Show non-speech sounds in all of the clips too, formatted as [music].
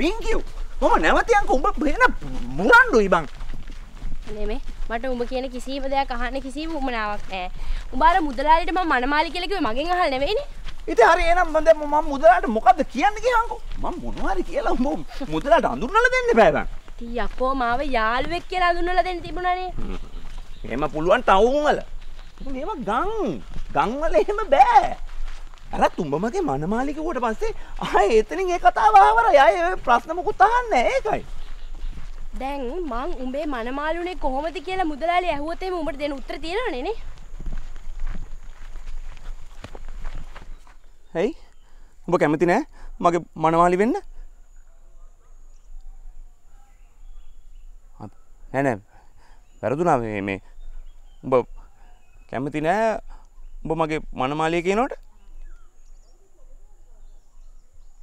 පිංකිව් මම නැවතියන්ක උඹ වෙන මුරන්ඩුයි බං නෙමේ මට උඹ කියන කිසිම දෙයක් අහන්න කිසිම උමනාවක් නෑ උඹ අර මුදලාලිට මම මනමාලි කියලා කිව්වේ මගෙන් අහලා නෙවෙයිනේ ඉතින් හරි එහෙනම් මම දැන් මම මුදලාට මොකද්ද කියන්න කියහන්කෝ මම මොනවාරි කියලා උඹ මුදලාට අඳුරනලා දෙන්න බෑ බං අක්කෝ මාව යාළුවෙක් කියලා අඳුන්වලා දෙන්න තිබුණානේ එහෙම පුළුවන් ටවුන් වල මේවා ගං ගං වල එහෙම බෑ අර තුඹ මගේ මනමාලි කිව්වට පස්සේ ආයේ එතනින් ඒ කතාව ආවරයි. ආයේ ඔය ප්‍රශ්න මොකුත් අහන්නේ ඒකයි. දැන් මං උඹේ මනමාලුනේ කොහොමද කියලා මුදලාලි ඇහුවොත් එහෙම උඹට දෙන්න උත්තර තියෙනවනේ නේ? ඇයි උඹ කැමති නෑ මගේ මනමාලි වෙන්න? නෑ නෑ. වැරදුනා මේ. උඹ කැමති නෑ උඹ මගේ මනමාලිය කියනවට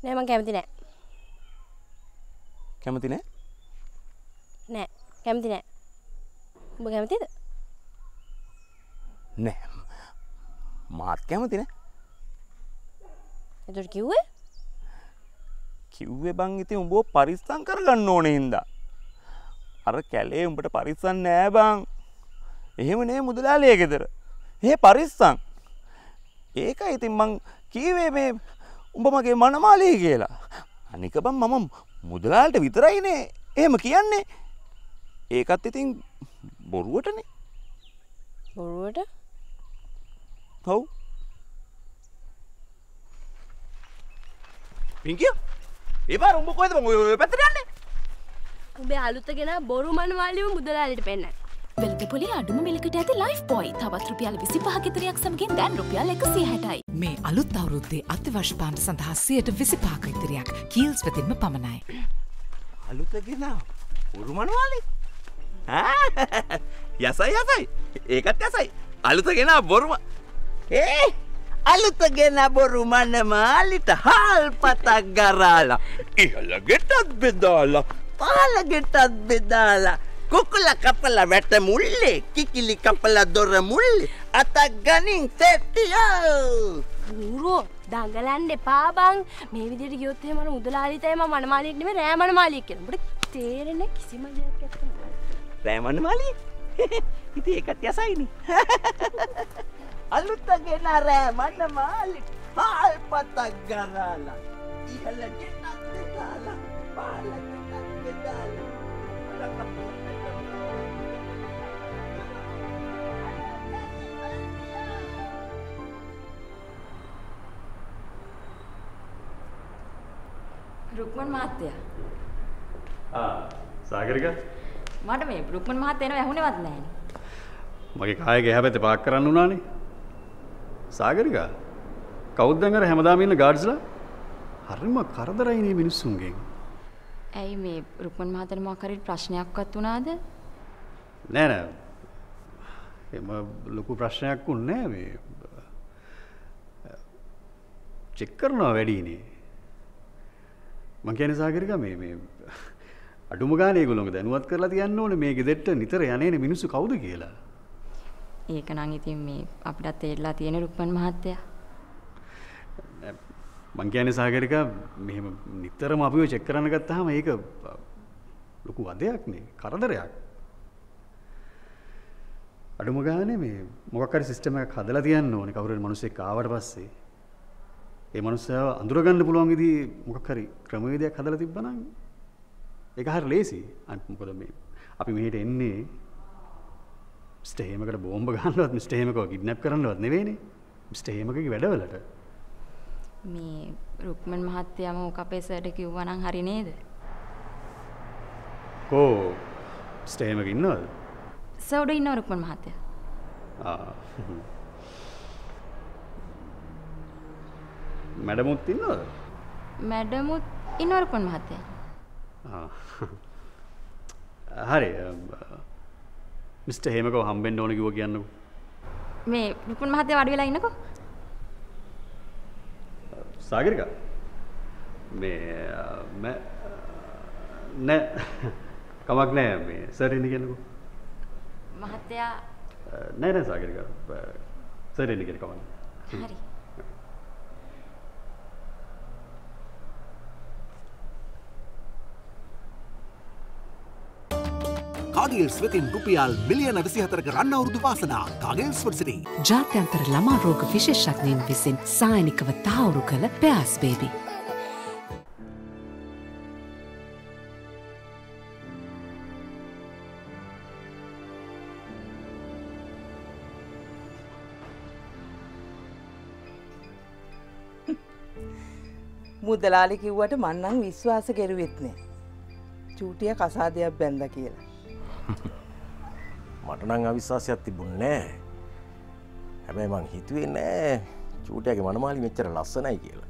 නෑ මං කැමති නෑ. කැමති නෑ? නෑ කැමති නෑ. උඹ කැමතිද? නෑ මාත් කැමති නෑ. එතකොට කිව්වේ? කිව්වේ බං ඉතින් උඹව පරිස්සම් කරගන්න ඕනේ හින්දා. අර කැලේ උඹට පරිස්සම් නෑ බං. එහෙම නේ මුදලාලිය ගෙදර ඒ පරිස්සම්. ඒකයි ඉතින් මං කීවේ මේ උඹ මගේ මනමාලී කියලා. අනික බං මම මුදලාලට විතරයිනේ. එහෙම කියන්නේ. ඒකත් ඉතින් බොරුවටනේ. බොරුවට? ඔව් පිංකිය ඒ පාර උඹ කොහෙද බං ඔය පැත්තට යන්නේ. උඹේ අලුත ගෙන බොරු මනමාලිව මුදලාලිට පෙන්නන්න වෙළඳපොලේ අඩුම මිලකට ඇති ලයිෆ් බොයි තවත් රුපියල් විසි පහකිතරයක් සමගින් දැන් රුපියල් එකසිය හැටයි. මේ අලුත් අවුරුද්දේ අත්‍යවශ්‍යපාන්ට සඳහා සියයට විසි පාක ඉතිරයක් කීල්ස් වෙතින්ම පමණයි. අලුතගෙන උරුමනවාලි. යසයි යසයි. ඒකත් යසයි. අලුතගෙන බොරුම. ඒ අලුතගෙන බොරු මන්නමාලිට හල් පතක් ගරාලා. ඉහලගෙටත් බෙදාලා. පාලගෙටත් බෙදාලා කුකුල කපල වැට මුල්ලේ කිකිලි කපල දොර මුල්ලි අතක් ගනින් තෙට්ටියෝ ඌරෝ දඟලන්න එපා බං මේ විදිහට ගියොත් එහෙම මුදලාලි තමයි මම මනමාලියෙක් නෙමෙයි රෑ මනමාලියෙක් කියලා. උඹට තේරෙන කිසිම දෙයක් නැත්තම්. රෑමන්න මලි ඉති ඒකත් යසයිනි අලුත්තගෙන රෑමන්න මාලි හාල් පතක් ගරාලා ඉහල ගෙනත් දෙදාලා පාලගෙනත් රුක්මන් මහත්තයා සාගරික මට මේ රුක්මන් මහත්තයන ඇහුණෙවත් නෑන මගේ කායගේ හැබැත පාක් කරන්න වනානේ සාගරික කෞද්දඟර හැමදාමන්න ගාඩ්ස්ලා හරිම කරදරයිනේ මිනිස්සුන්ගෙන්. ඇයි මේ රුක්මන් මහතන මකරින් ප්‍රශ්නයක්වත් වනාද නෑනෑ එම ලොකු ප්‍රශ්නයක් වුන්නෑ මේ. චෙක් කරනවා වැඩීනේ මං කියන සාගරික මේ මේ [laughs] අඩුම ගානේ ගොළොම දැනුවත් කරලා තියන්න ඕනේ මේ ගෙදෙට්ට නිතර යන්නේ මිනිස්සු කවුද කියලා. ඒක නම් ඉතින් මේ අපිටත් තේරලා තියෙන රුක්මන් මහත්තයා. මං කියන්නේ සාගරික මෙහෙම නිතරම අපිව චෙක් කරන්න ගත්තාම ඒක ලොකු වදයක් නේ කරදරයක්. අඩුම ගානේ මේ මොකක් හරි සිස්ටම් එකක් හදලා තියන්න ඕනේ කවුරු හරි මිනිස්සෙක් ආවට පස්සේ. ඒ මනුස්සයාව අඳුරගන්න පුළුවන් විදිහේ මොකක් හරි ක්‍රමවේදයක් හදලා තිබ්බනම් ඒක හරි ලේසි. මොකද මේ අපි මෙහෙට එන්නේ මිස්ටර් හේමකට බෝම්බ ගන්නවත් මිස්ටර් හේමකව කිඩ්නැප් කරන්නවත් නෙවෙයිනේ. මිස්ටර් හේමකගේ වැඩවලට. මේ රුක්මන් මහත්තයාම ඕක අපේ සර්ට කිව්වා නම් හරි නේද? කෝ මිස්ටර් හේමක ඉන්නවද? සර් උඩ ඉන්නවා රුක්මන් මහත්තයා. ආ. මැඩමුත් ඉන්නවද? මැඩමුත් ඉන්නවා රුක්මන් මහත්තයා. හරි. මිට. හෙමකව හම්බෙන්ඩ ඕන කිව කියන්නකු. මේ රුකුන් මහත්තය වඩි වෙලා ඉන්නකෝ. සාගරික. මේ නෑ. කමක් නෑ මේ සරන්න කියන්නකු. මහත්තයා නෑ නෑ සාගරික. සරන්න කියෙන කවන්න හරි කාගෙල්ස් වෙතින් රුපියල් මිලියන විසිහතරක රන්න අවුරුදු වාසනා කාගෙල්ස් වටසිටි. ජාත්‍යන්තර ළමා රෝග විශේෂඥයින් විසින් සායනිකව තාවුරු කළ පෑස් බේබි. මුදලාලි කිව්වට මන්නං විශ්වාස කෙරුවෙත් නෑ. චූටිය කසාදයක් බැන්ද කියලා. මටනං අවිශ්වාසයක් තිබුන්නෑ හැබැයි මං හිතුවේ නෑ චූටයගේ මනමාලි මෙච්චර ලස්සනයි කියලා.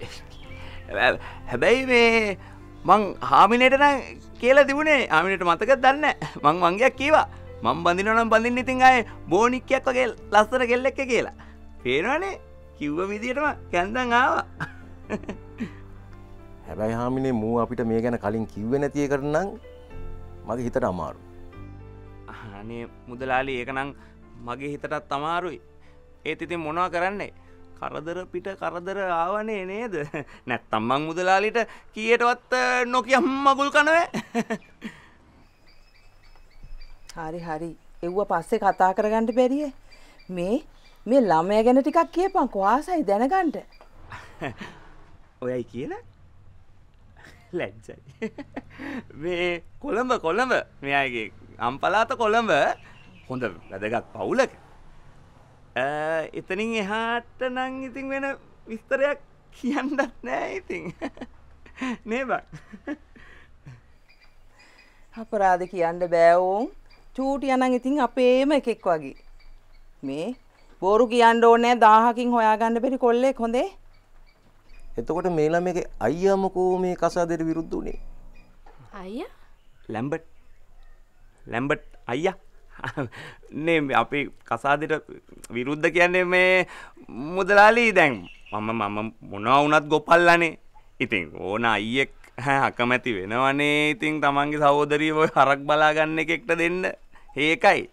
[laughs] හැබැයි මේ මං හාමිනයටන කියලා තිබුණේ ආමිනට මතක දන්න [laughs] මං වංගයක් කීවා. මං බඳිනනම් බඳින්න ඉතින් අය බෝනික්කයක් වගේ ලස්සර කෙල්ලෙක්ක කියලා. පේනවානේ කිව්ව විදිටම කැන්දන් ආවා. [laughs] හැබැයි හාමිනේ මූ අපිට මේ ගැන කලින් කිව්ව නැතිය කරනම් මගේ හිතට අමාරු අනේ මුදලාලි ඒකනං මගේ හිතටත් තමාරුයි ඒත් ඉතින් මොනවා කරන්නේ? කරදර පිට කරදර ආවනේ නේද? [laughs] නැත්තම්මං මුදලාලිට කියටවත් නොකිය මගුල් කනවේ? [laughs] හරි හරි. එව්ව පස්සේ කතා කරගන්නට බැරිිය. මේ මේ ළමය ගැන ටිකක් කියපන්. කොවාසයි දැනගන්ට [laughs] ඔයයි කියන? ලැජ්ජයි. මේ කොළඹ කොළඹ මෙයාගේ අම්පලාත කොළඹ හොඳ වැදගත් පවුලක. එතනින් එහාට නං ඉතින් වෙන විස්තරයක් කියන්නත් නෑ ඉතින්. [laughs] නේ බක් [laughs] අපරාධ කියන්න බෑවෝන් චූටි අනං ඉතින් අපේම එකෙක් වගේ. මේ බෝරු කියන්න ඕනෑ දාහකින් හොයාගන්න බැරි කොල්ලෙක් හොඳේ. එතකොට මේලම එක අයියමකෝ මේ කසාදෙර විරුද්ධ වනේ? අය ලැම්බට් ලැම්බට් අයිය. නේ අපි කසාදට විරුද්ධ කියන්නේ මේ මුදලාලී දැන්. මම මම මොනා වනත් ගොපල්ලනේ. ඉතින් ඕන අයියෙක් අකමැති වෙනවනේ. ඉතින් තමන්ගේ සහෝදරීව හරක් බලාගන්න එකෙක්ට දෙන්න. ඒකයි.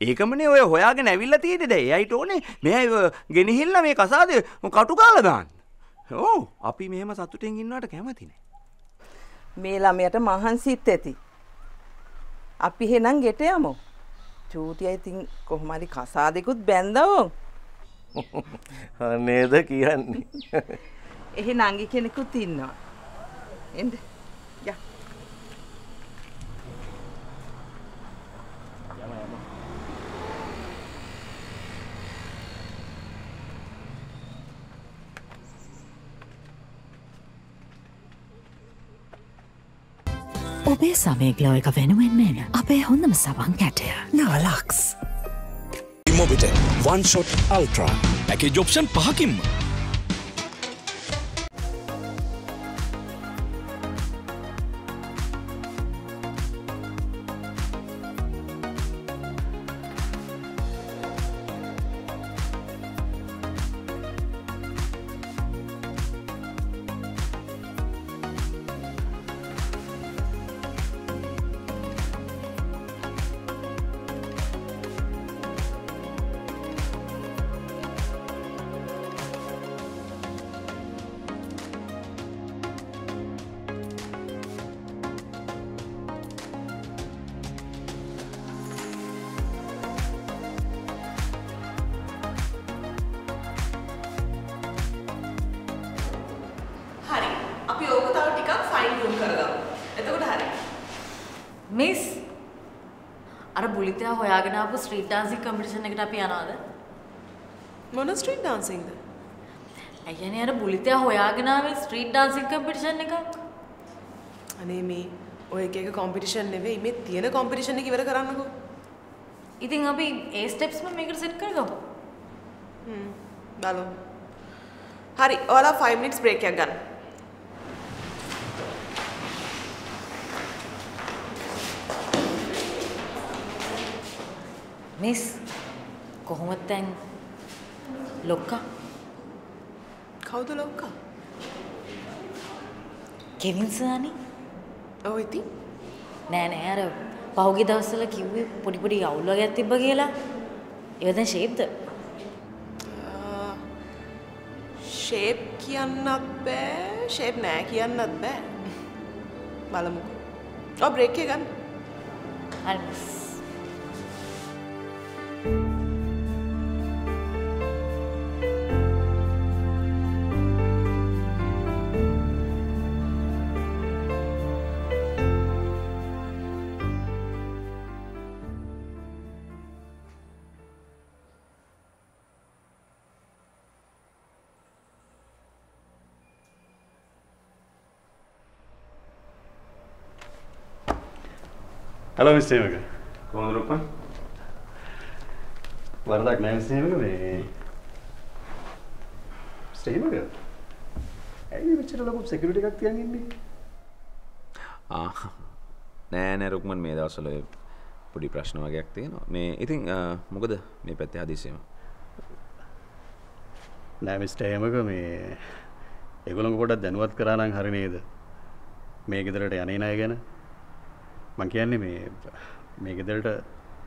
ඒකමනේ ඔය හොයාගෙන ඇවිල්ල තියෙද ඇයිට ඕනේ. මේ ගෙනහිල්ල මේ කසාද කටු කාලදාන්න ඕ අපි මෙහෙම සතුටෙන් ඉන්නට කැමතිනේ. මේ ළමයට මහන්සිත් ඇති. අපි හෙනම් ගෙට යමු. චූටිය ඉතින් කොහොමරි කසාදෙකුත් බැන්දවෝ. [laughs] නේද කියන්නේ? [laughs] එහි නංගි කෙනෙකුත් ඉන්නවා. එඩ ඔබේ සමේගලෝ එක වෙනුවෙන් එන අපේ හොඳම සවන් කැටය. නවලක්ස්. ඉමෝබිට වන්ෂොට් අල්ට්‍රා පැකේ ජොප්ෂන් පහකින්ම හොයාගෙන ආපු ස්ට්‍රීට් ඩාන්සින් කම්පිටිෂන් එකට අපි යනවාද? මොන ස්ට්‍රීට් ඩාන්සින්ද? කියන්නේ අර බුලිතයා හොයාගෙන ආවේ ස්ට්‍රීට් ඩාන්සින් කම්පිටිෂන් එක. අනේ මේ ඔය එක එක කොම්පිටිෂන් නෙවෙයි මේ තියෙන කොම්පිටිෂන් එක ඉවර කරන්නකෝ. ඉතින් අපි ඒ ස්ටෙප්ස්ම මේකට සෙට් කරගමු. හ්ම් බලමු. හරි ඔයාලා 5 minutes break එකක් ගන්න. මිස් කොහොමද දැන් ලොක්කා? කවුද ලොක්කා? කෙවින් සානි? ඔව් ඉතින්? නෑ නෑ අර පහුගිය දවස්වල කිව්වේ පොඩි පොඩි අවුල් වගේක් තිබ්බ කියලා. ඒව දැන් ෂේප්ද? ෂේප් කියන්නත් බෑ. ෂේප් නෑ කියන්නත් බෑ. බලමුකෝ. ඔව් බ්‍රේක් එක ගන්න. හරි මිස් හලෝ මිස්ටේමක කොහොමද රුක්මන් වරදක් නෑ මිස්ටේමක මේ ස්ටේමක ඇයි මෙච්චර ලොකු සෙකියුරිටි එකක් තියන් ඉන්නේ? නෑ නෑ රුක්මන් මේ දවස්වල පොඩි ප්‍රශ්න වගේයක් තියෙනවා. මේ ඉතින් මොකද මේ පැත්තේ හදිසියම නෑ මිස්ටේමක මේ ඒගොල්ලෝ පොඩ්ඩක් දැනුවත් කරා නම් හරි නේද? මේ ගෙදරට යන්නේ නැහැ ගැන මං කියන්නේ මේ මේ ගෙදරට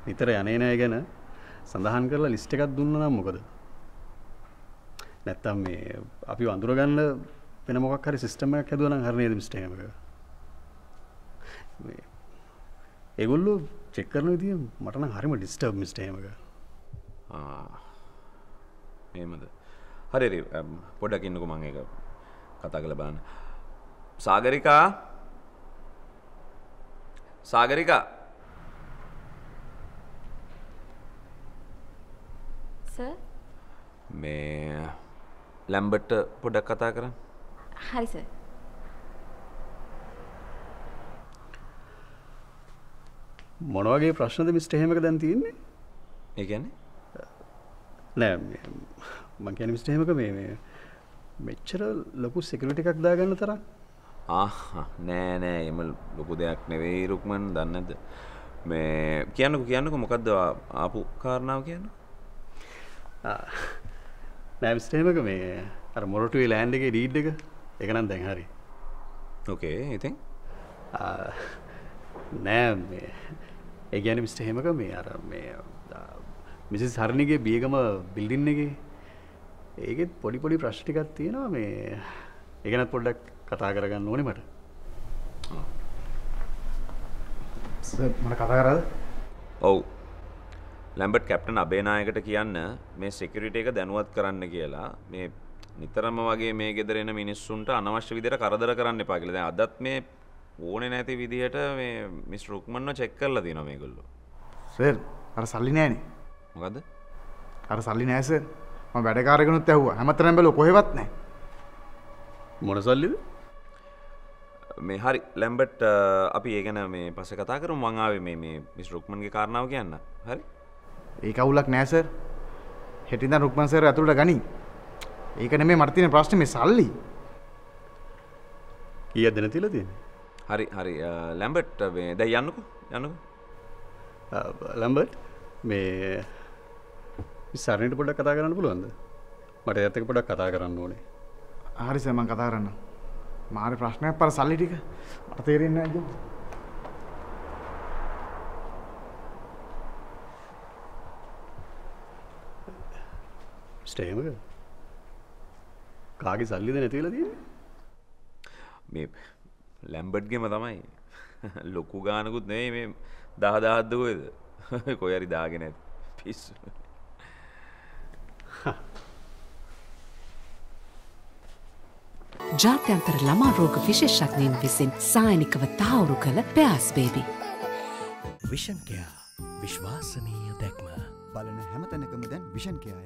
නිතර යන්නේ නැහැ ගැන සඳහන් කරලා ලිස්ට් එකක් දුන්නා නම් මොකද? නැත්තම් මේ අපි වඳුරගන්න වෙන මොකක් හරි සිස්ටම් එකක් හැදුවා නම් හරි නේද මිස්ටේමක මේ ඒගොල්ලෝ චෙක් කරන විදිය මට නම් හරිම ඩිස්ටර්බ් මිස්ටේමක මේමද හරි පොඩක් ඉන්නකු මං එක කතා කළ බලන්න. සාගරිකා? සාගරිකා. මේ ලැම්බට්ට පොඩක් කතා කරන්න. හරි සර් මොනවගේ ප්‍රශ්නද මිස්ටේමක දැන් තියෙන්නේ? ඒ කියන්නේ? නෑ මං කියන මිස්ටේමක මේ මේ මෙච්චර ලොකු සෙකරිටි එකක් දාගන්න තර ආහ නෑ නෑ එම ලොකු දෙයක් නෙවෙයි රුක්මන් දන්නද මේ කියන්නකු කියන්නක මොකක්ද ආපු කාරණාව කියන්න? නෑමිස්ටේමක මේ අර මොරටුවේ ලෑන්ඩගේ ඩීඩ් එක එකනම් දැන් හරි. ඕකේ ඉතින්? නෑ මේ ඒ ගැන මිස්ටහෙමක මේ අර මේ මිසි සරණිගේ බියගම බිල්ඩින්න එක ඒකෙත් පොඩි පොඩි ප්‍රශ්ටිකත් තියෙනවා මේ ඒගනත් පොඩ්ඩක් කතා කරගන්න ඕනෙ මට. මට කතා කරද? ඔවු. ලැම්බට් කැප්ටන් අබේනායකට කියන්න මේ සෙකරිට එක දැනුවත් කරන්න කියලා මේ නිතරම වගේ මේ ගෙදරෙන මිනිස්සුන්ට අනවශ්‍ය විදිර කරදර කරන්න එපා කියලද අදත් මේ ඕන නැති විදිහට මේ මිස් රුක්මන්න චෙක් කරලා තින මේගොල්ලු. සර් අර සල්ලි නෑනේ. මොකද අර සල්ලි නෑස ම වැඩකාරගෙනුත් ඇහුව. හැමතරම් බැල කොහෙවත් නෑ. මොන සල්ලිද මේ හරි ලැම්බට් අපි ඒගැන මේ පස කතා කරු මංආාව මේ මේ මිස් රුක්මන්ගේ කාරණාව කියන්න. හරි? ඒ අවුලක් නෑසර් හෙටිද රුක්මන්සර ඇතුළට ගනි. ඒකන මේ මර්තින ප්‍රශ්න මේ සල්ලි. කිය දෙන තිල තියෙන හරි. හරි ලැම්බට් මේ දැ යන්නකු යන්නකු. ලම්බට් මේ සරණට පොඩක් කතා කරන්න පුළුවන්ද? මට ඇත්තක පොඩක් කතා කරන්න ඕනේ. හරි සමන් කතා කරන්න මාර ප්‍රශ්නයක් පර සල්ලි ටික. මට තේරෙන්න ඇද ස්ටේමක කාගේ සල්ලිද නැතිවෙලා තියන්නේ? මේ ලැම්බට්ගෙම තමයි. ලොකු ගානකුත් නේ මේ දහදාහද්දකොයද [laughs] කොයරි දාගෙන ඇති. පිස්සු ජාත්‍යන්තර ළමා රෝග විශේෂඥයින් විසින් සායනිකව තාවුරු කළ පෑස් බේබි. විෂන්කයා විශ්වාසනීය දැක්ම බලන හැමතැනකම දැන් විෂන් කයා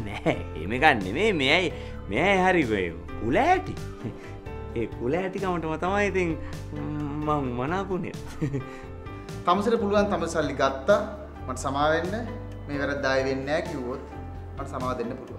නෑ නෑ එමකන්න මේ මෙයයි මෙයි හරිකොය කුල ඇටි [laughs] ඒ කුල ඇටිකමටම තමයි ඉතින් මං මනාපුනේ. [laughs] තමසට පුළුවන් තම සල්ලි ගත්තා. මට සමාවෙන්න. මේ වැරද්දාය වෙන්නේ නැහැ කිව්වොත් මට සමාව දෙන්න පුළුවන්.